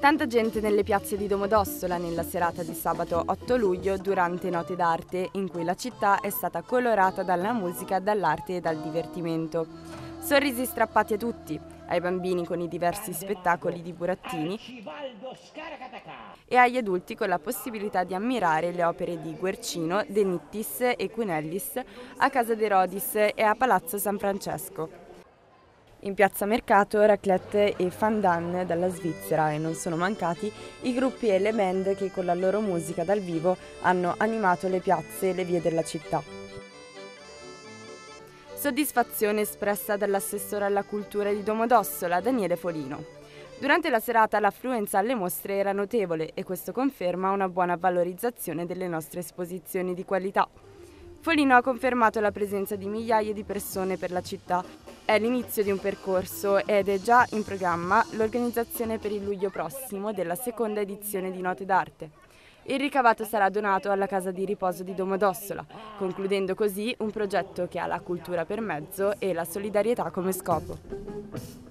Tanta gente nelle piazze di Domodossola nella serata di sabato 8 luglio durante Note d'arte, in cui la città è stata colorata dalla musica, dall'arte e dal divertimento. Sorrisi strappati a tutti, ai bambini con i diversi spettacoli di burattini e agli adulti con la possibilità di ammirare le opere di Guercino, De Nittis e Quinellis a Casa de Rodis e a Palazzo San Francesco. In piazza Mercato, raclette e fandan dalla Svizzera e non sono mancati i gruppi e le band che con la loro musica dal vivo hanno animato le piazze e le vie della città. Soddisfazione espressa dall'assessore alla cultura di Domodossola, Daniele Folino. Durante la serata l'affluenza alle mostre era notevole e questo conferma una buona valorizzazione delle nostre esposizioni di qualità. Folino ha confermato la presenza di migliaia di persone per la città è l'inizio di un percorso ed è già in programma l'organizzazione per il luglio prossimo della seconda edizione di Note d'Arte. Il ricavato sarà donato alla casa di riposo di Domodossola, concludendo così un progetto che ha la cultura per mezzo e la solidarietà come scopo.